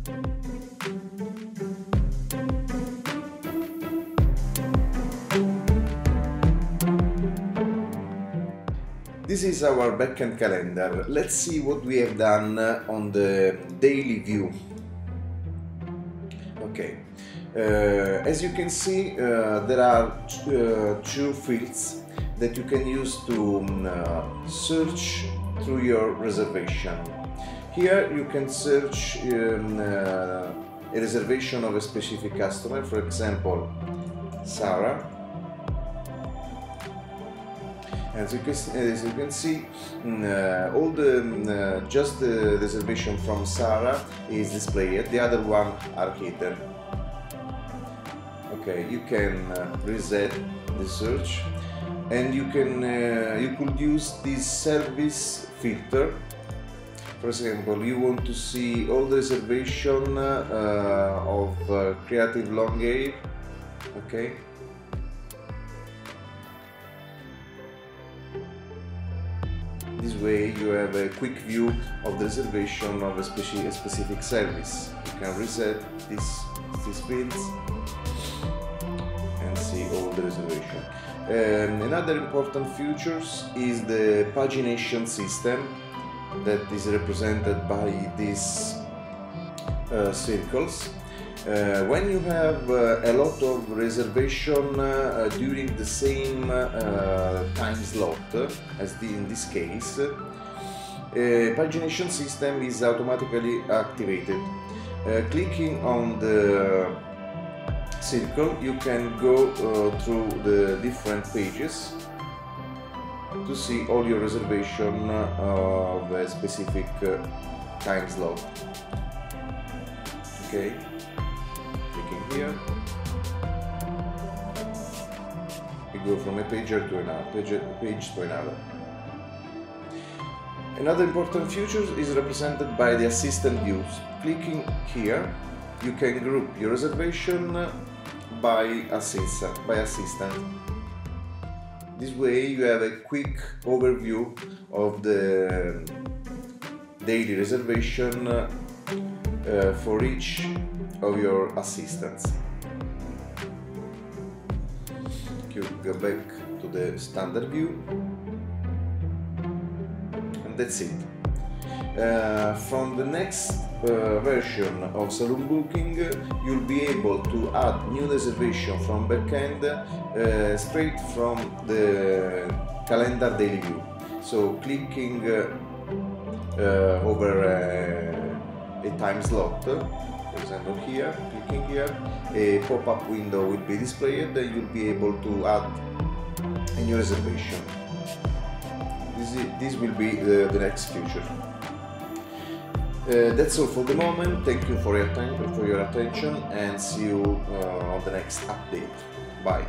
This is our backend calendar. Let's see what we have done uh, on the daily view. Okay, uh, as you can see, uh, there are uh, two fields that you can use to um, uh, search through your reservation. Here you can search um, uh, a reservation of a specific customer, for example, Sarah. As you can, as you can see, mm, uh, all the mm, uh, just the reservation from Sarah is displayed. The other one are hidden. Okay, you can uh, reset the search, and you can uh, you could use this service filter. For example, you want to see all the reservation uh, of uh, creative long hair. Okay. This way you have a quick view of the reservation of a, speci a specific service. You can reset this, these fields and see all the reservation. Um, another important features is the pagination system that is represented by these uh, circles. Uh, when you have uh, a lot of reservation uh, during the same uh, time slot, as the, in this case, uh, pagination system is automatically activated. Uh, clicking on the circle, you can go uh, through the different pages to see all your reservation uh, of a specific uh, time slot. Okay. Clicking here. We go from a page to another page, page to another. Another important feature is represented by the assistant views. Clicking here you can group your reservation by assistant by assistant this way you have a quick overview of the daily reservation uh, for each of your assistants. You go back to the standard view and that's it. Uh, from the next uh, version of Salon Booking, you'll be able to add new reservation from backend uh, straight from the calendar daily view. So clicking uh, over a time slot for example here, clicking here, a pop-up window will be displayed and you'll be able to add a new reservation. This, is, this will be the, the next feature. Uh, that's all for the moment. Thank you for your, time, for your attention and see you uh, on the next update. Bye.